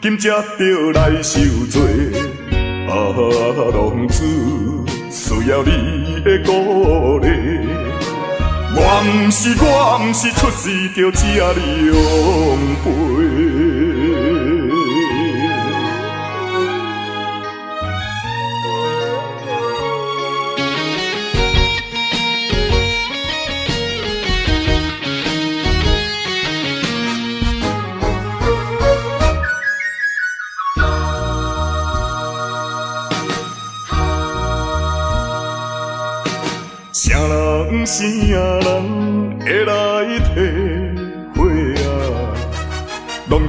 今才着来受罪。啊，浪子需要你的鼓励。我毋是，我毋是出世着吃你养肥。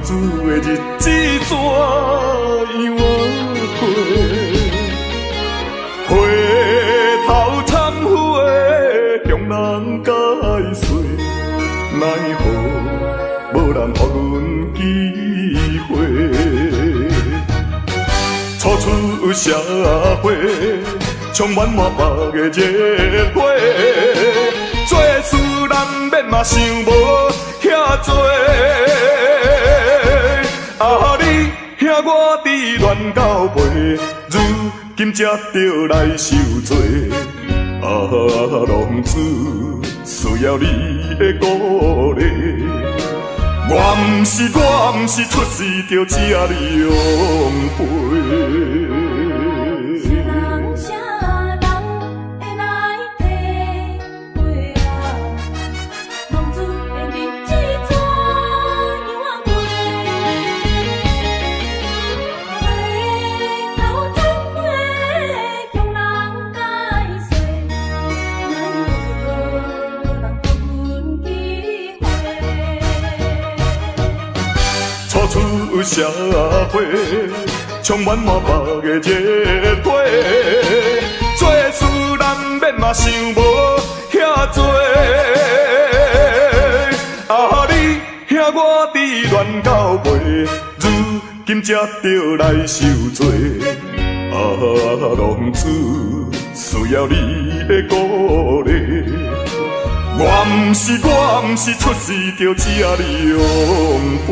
子的日子怎样过？回头忏悔，向人解释，奈何无人给阮机会？初出社会。充满满腹的热火，做事难免嘛想无遐多。我伫乱到背，如今才着来受罪。啊，浪子需要你的鼓励。我毋是，我毋是出世就吃你养肥。社会，充满满腹的热火，做事难免嘛想无遐多。啊，你兄我伫乱到袂，如今才着来受罪。啊，浪子需要你的鼓励。我毋是，我毋是出世就吃你养肥。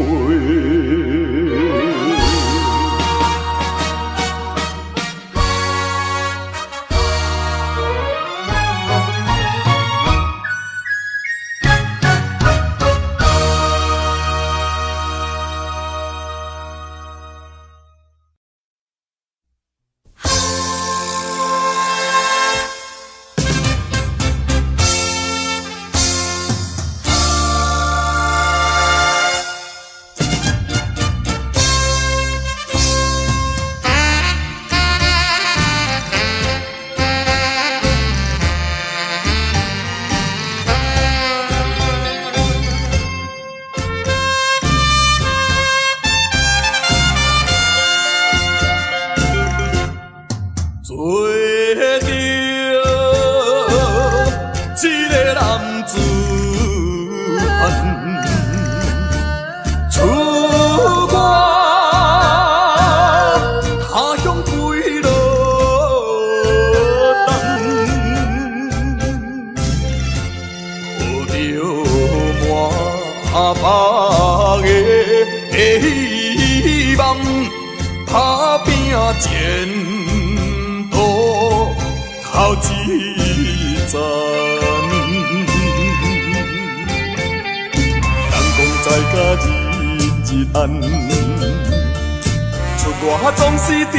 出外总是刁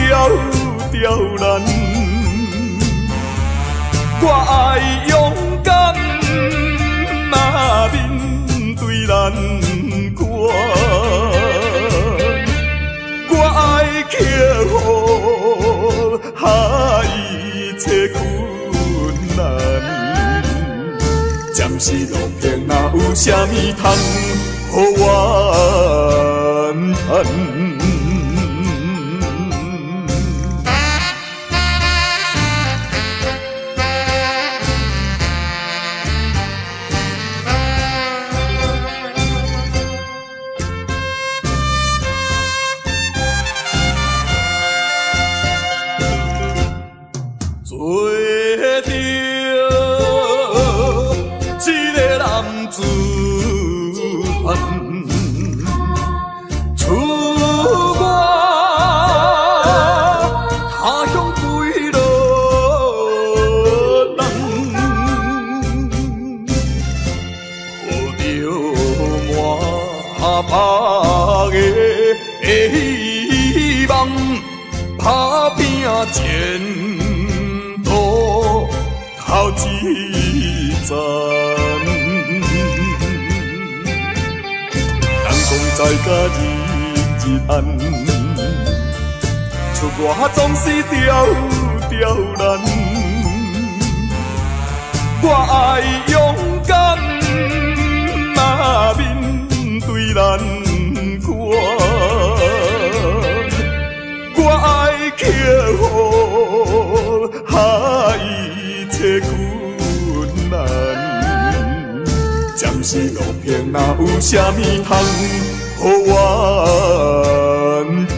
刁难。我爱勇敢，嘛面对难关。我爱去予海。切困难。暂时路平，哪有啥物通予我叹？我切困难，暂时路平哪有啥物通予我叹？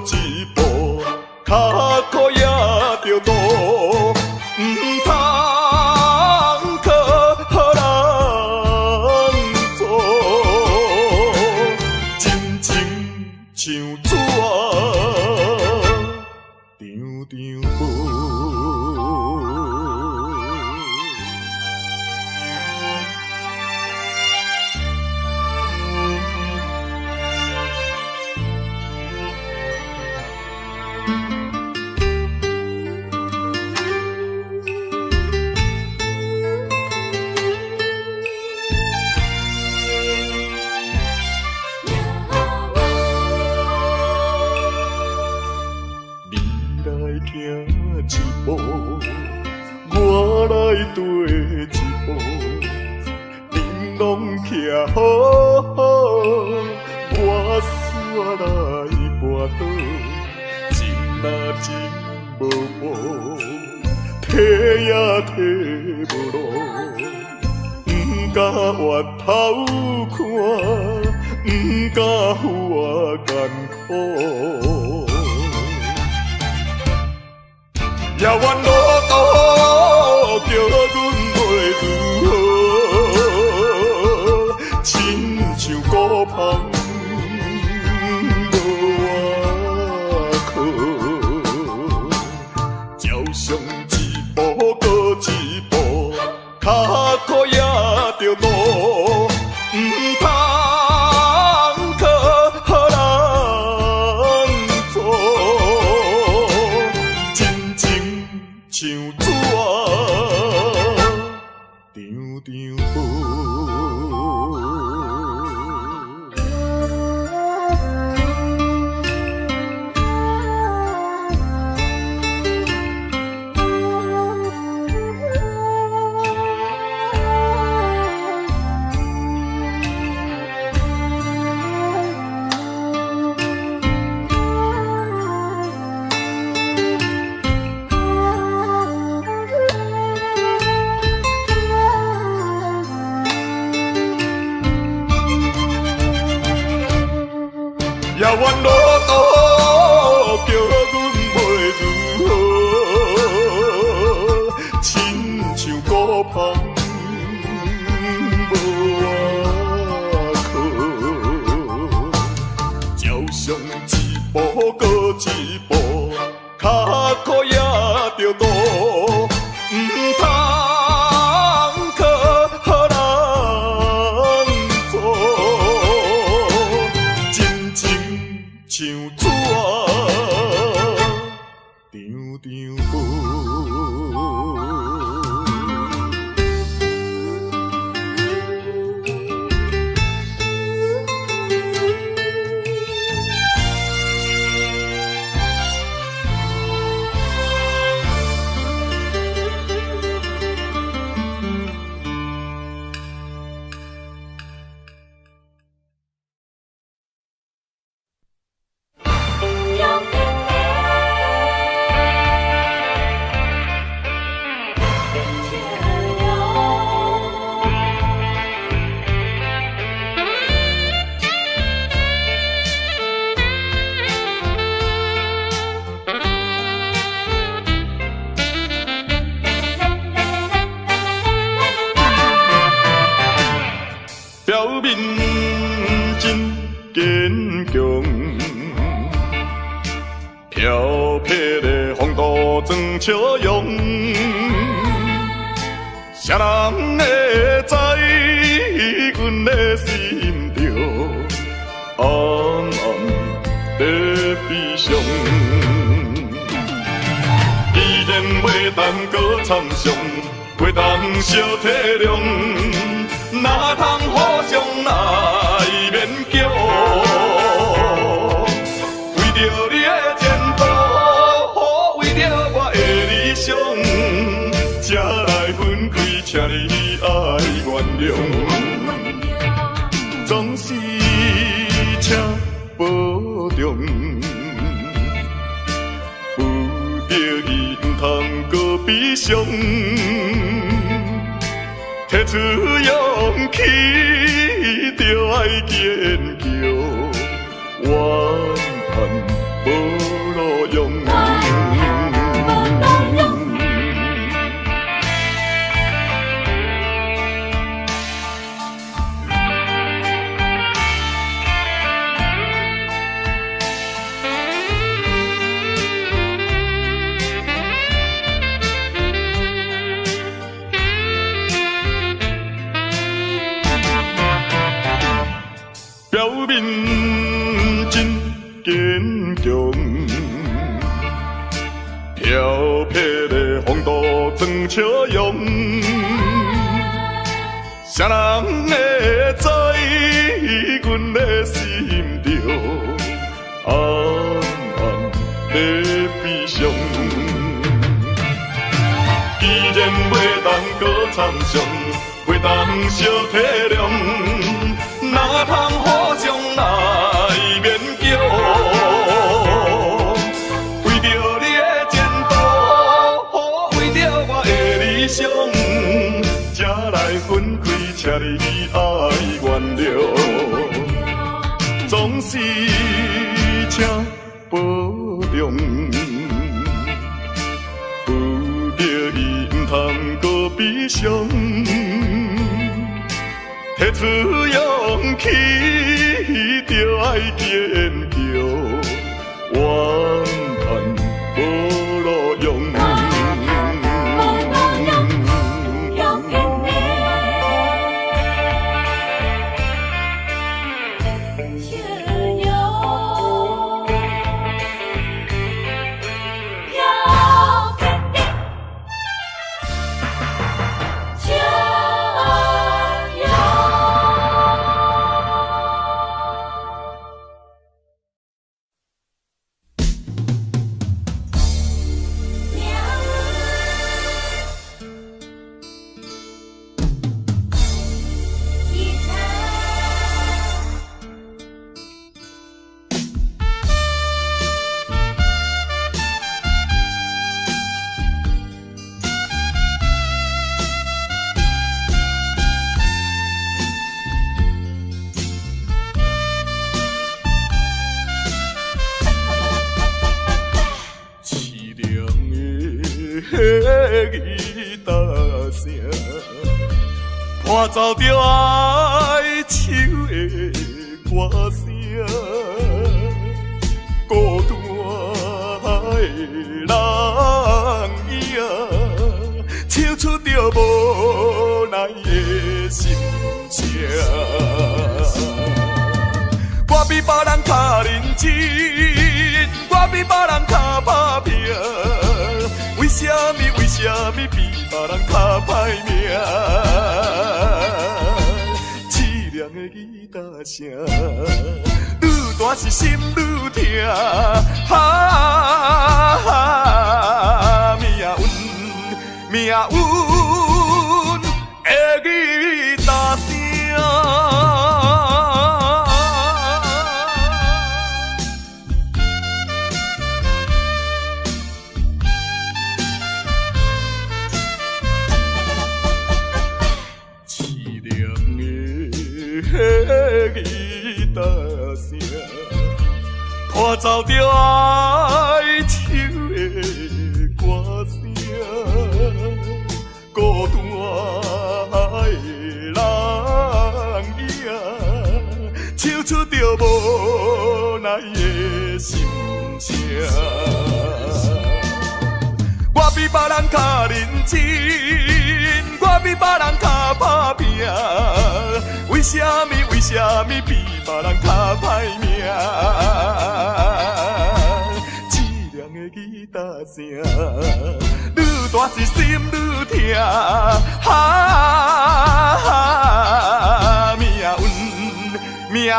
唔通。装笑容，谁人会知阮的心着暗暗在悲伤？既然袂当搁参详，袂当相体谅，哪通互相来悲伤，提出勇气就爱坚强，怨叹无路用。谁人会知阮的心中暗暗的悲伤？既然袂当搁参详，袂当相体谅，哪通悲伤，提出勇气就爱坚强，万般无吉他声，伴奏着哀愁的歌声，孤单的人影，唱出着无奈的心声。我比别人较认真，我比别人较打拼，什么为什么比别人较歹命？凄凉的吉他声，愈弹是心愈痛，啊，命运命运的伴奏着哀愁的歌声，孤单的人影，唱出着无奈的心声。我比别人较认真，我比别人较打拼，为什么为什么比别人较歹命？凄凉的吉他声，愈大是心愈痛，啊，命运命运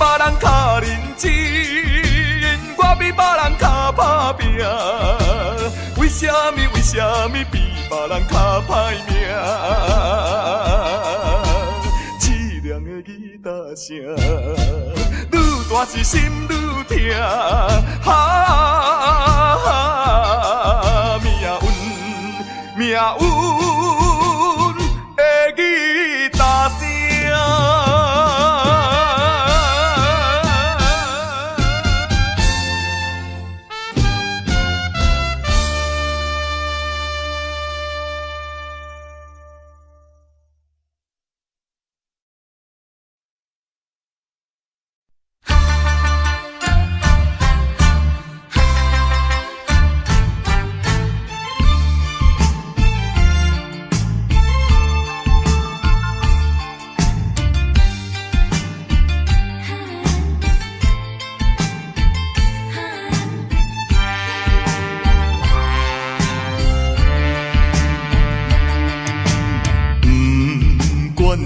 别人较认真，我比别人较打拼，为什么为什么比别人较歹命？凄凉的吉他声，愈大是心愈痛，啊，命运命运。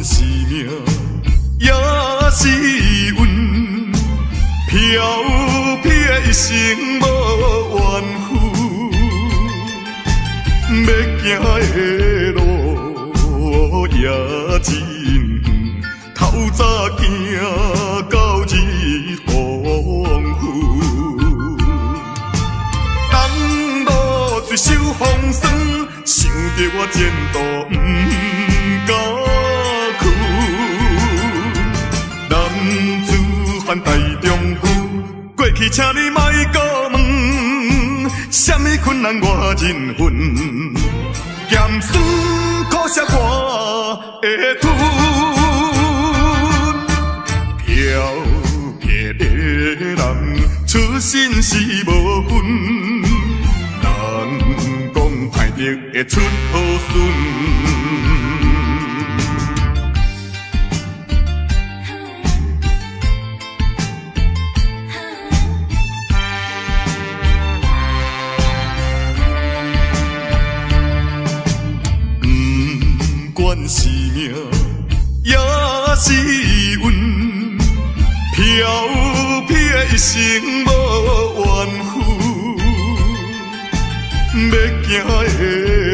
是命也是运，飘泊一生无怨恨，要行的路也真远，透早行到日黄昏。人无水手风霜，想着我前途不敢请你莫搁问，什么困难我忍恨，咸酸苦涩我会吞。飘撇的人，出身是无分，人讲歹命会出好孙。是命，也是运，飘泊一生无怨恨，要行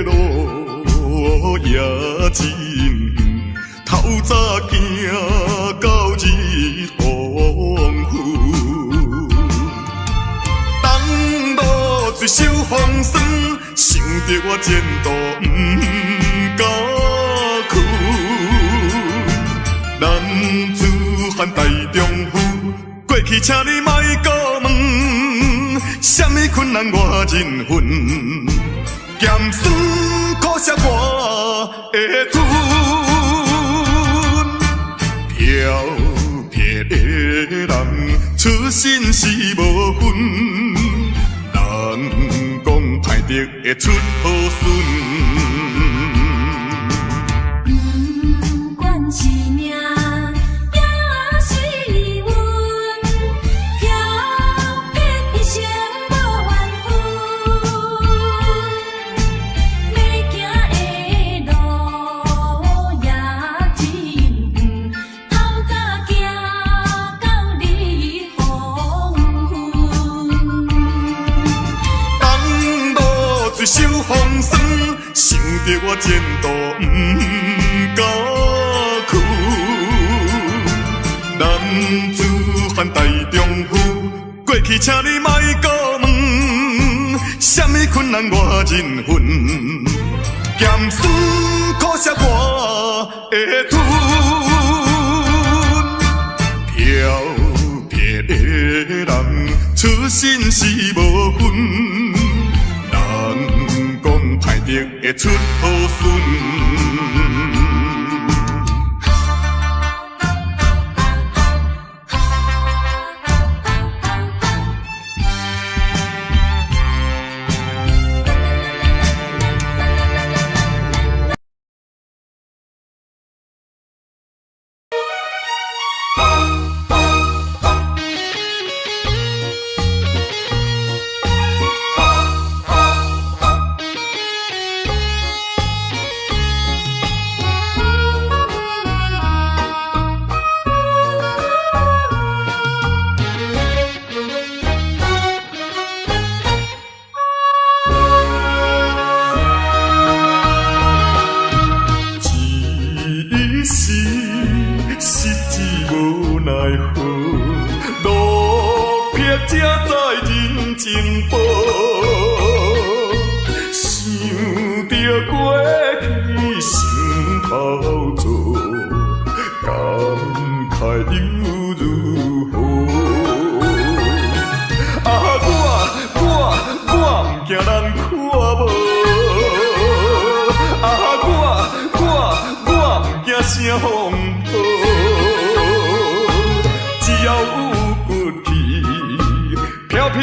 的路也真远，头早行到日黄昏，当路最受风霜，想着我前途不敢。男子汉大丈夫，过去请你莫过问，什么困难我认份，咸酸苦涩我会吞。漂泊的人，出身是无份，人讲歹德会出好孙。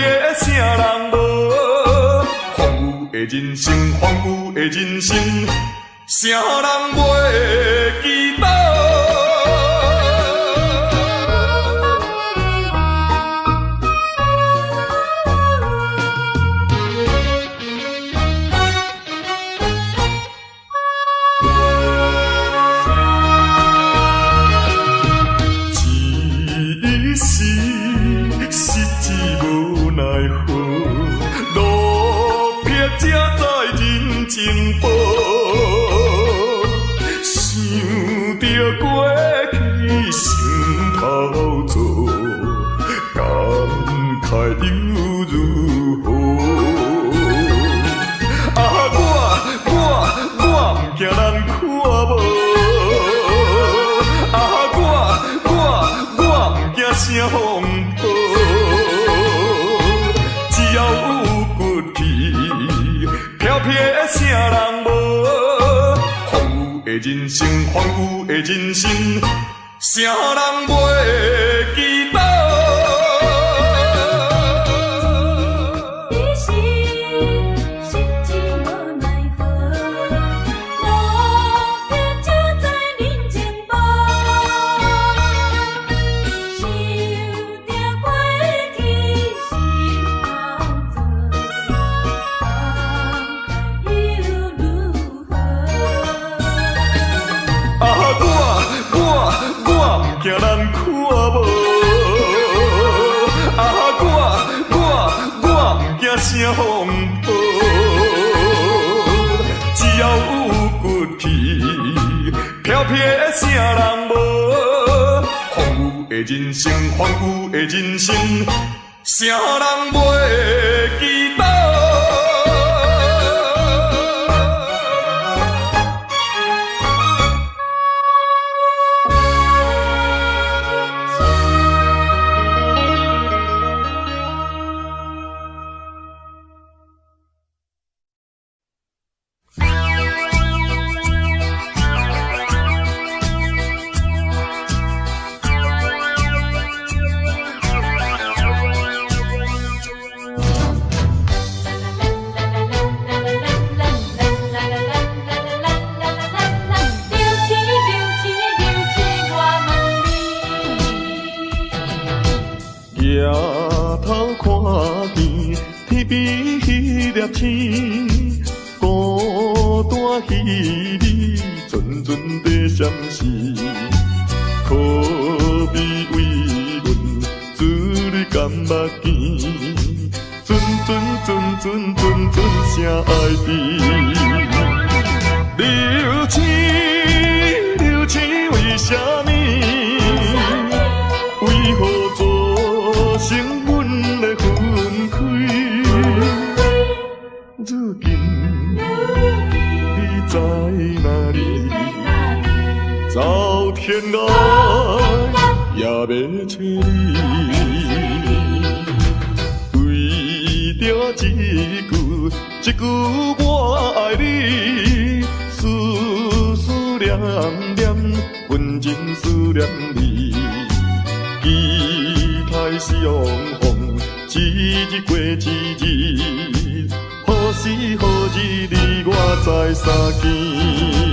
的啥人无？荒芜的人生，荒芜的人生，啥人袂记？人生，谁人袂？啥人无？荒芜的人生，荒芜的人生，啥人袂记着一句一句我爱你，思思念念，阮真思念你。期待相逢，一日过一日，何时何日你我再相见？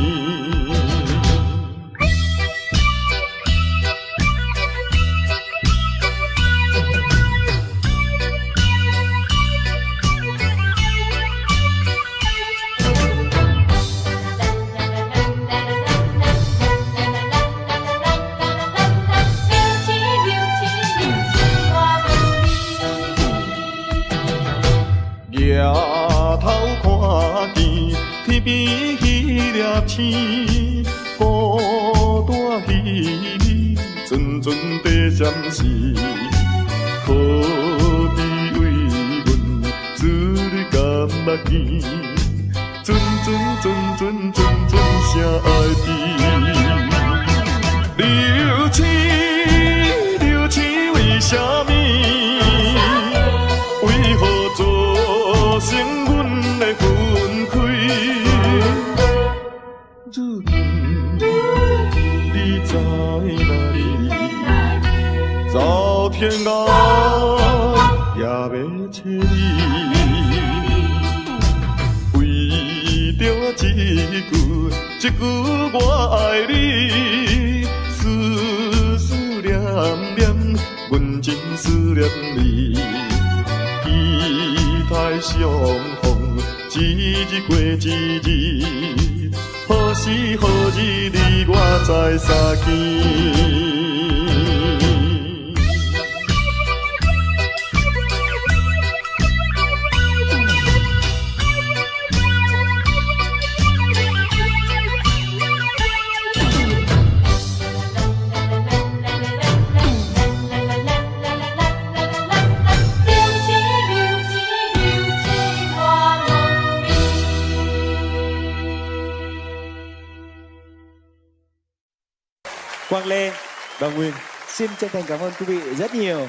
天涯也要找你，为着一句一句我爱你，思思念念，阮真思念你。期待相逢，一日过一日，何时何日你我再相见？Quang Lê và Nguyên xin chân thành cảm ơn quý vị rất nhiều.